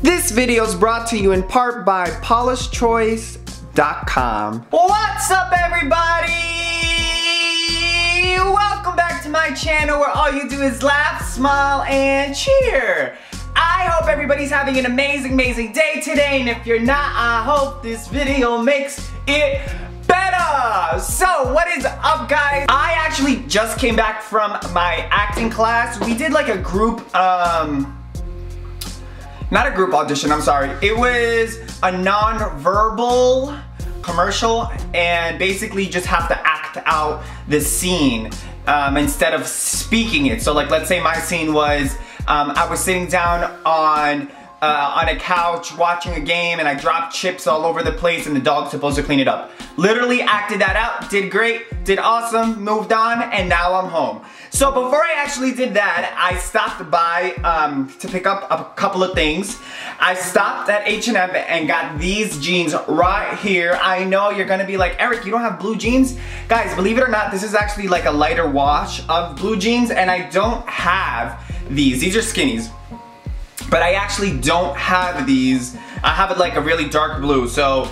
This video is brought to you in part by PaulasChoice.com. What's up everybody? Welcome back to my channel where all you do is laugh, smile, and cheer. I hope everybody's having an amazing, amazing day today, and if you're not, I hope this video makes it better! So, what is up guys? I actually just came back from my acting class. We did like a group, um, not a group audition, I'm sorry. It was a non-verbal commercial and basically just have to act out the scene um, instead of speaking it. So like let's say my scene was um, I was sitting down on uh, on a couch watching a game and I dropped chips all over the place and the dog's supposed to clean it up. Literally acted that out, did great, did awesome, moved on, and now I'm home. So before I actually did that, I stopped by um, to pick up a couple of things. I stopped at H&M and got these jeans right here. I know you're gonna be like, Erick, you don't have blue jeans? Guys, believe it or not, this is actually like a lighter wash of blue jeans and I don't have these. These are skinnies but I actually don't have these. I have it like a really dark blue, so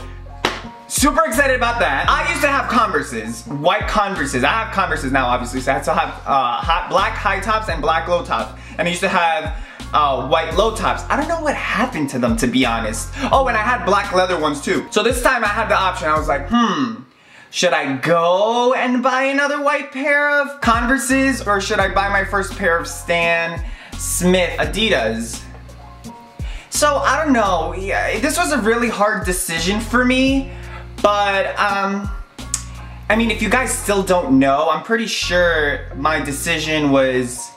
super excited about that. I used to have Converses, white Converses. I have Converses now, obviously, so I still have uh, hot, black high tops and black low tops. And I used to have uh, white low tops. I don't know what happened to them, to be honest. Oh, and I had black leather ones too. So this time I had the option. I was like, hmm, should I go and buy another white pair of Converses or should I buy my first pair of Stan Smith Adidas? So I don't know, yeah, this was a really hard decision for me, but um, I mean if you guys still don't know, I'm pretty sure my decision was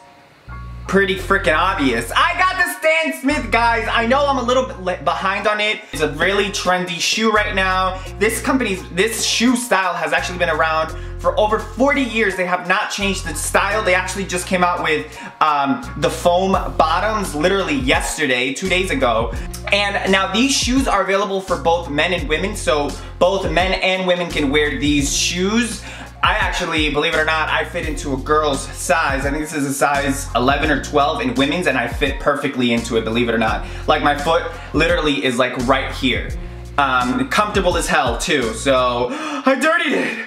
pretty freaking obvious. I the Stan Smith, guys. I know I'm a little bit behind on it. It's a really trendy shoe right now. This company's, this shoe style has actually been around for over 40 years. They have not changed the style. They actually just came out with um, the foam bottoms literally yesterday, two days ago. And now these shoes are available for both men and women. So both men and women can wear these shoes. I actually, believe it or not, I fit into a girl's size. I think this is a size 11 or 12 in women's and I fit perfectly into it, believe it or not. Like my foot literally is like right here. Um, comfortable as hell too, so I dirtied it.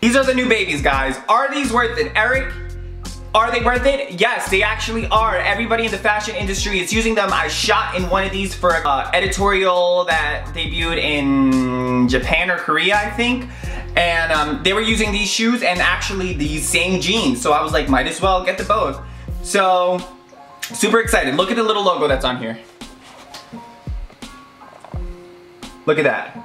These are the new babies, guys. Are these worth it? Erick, are they worth it? Yes, they actually are. Everybody in the fashion industry is using them. I shot in one of these for an uh, editorial that debuted in Japan or Korea, I think and um, they were using these shoes and actually these same jeans. So I was like, might as well get the both. So, super excited. Look at the little logo that's on here. Look at that.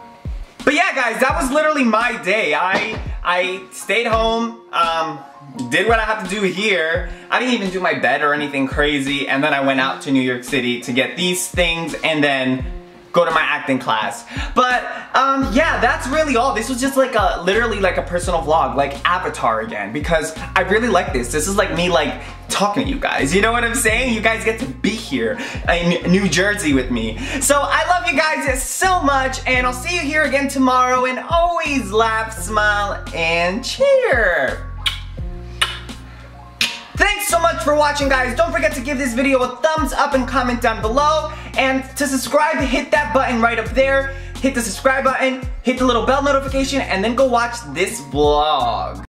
But yeah, guys, that was literally my day. I I stayed home, um, did what I have to do here. I didn't even do my bed or anything crazy, and then I went out to New York City to get these things, and then go to my acting class. But um, yeah, that's really all. This was just like a, literally like a personal vlog, like Avatar again, because I really like this. This is like me like talking to you guys. You know what I'm saying? You guys get to be here in New Jersey with me. So I love you guys so much and I'll see you here again tomorrow and always laugh, smile, and cheer. For watching guys. Don't forget to give this video a thumbs up and comment down below. And to subscribe, hit that button right up there. Hit the subscribe button, hit the little bell notification, and then go watch this vlog.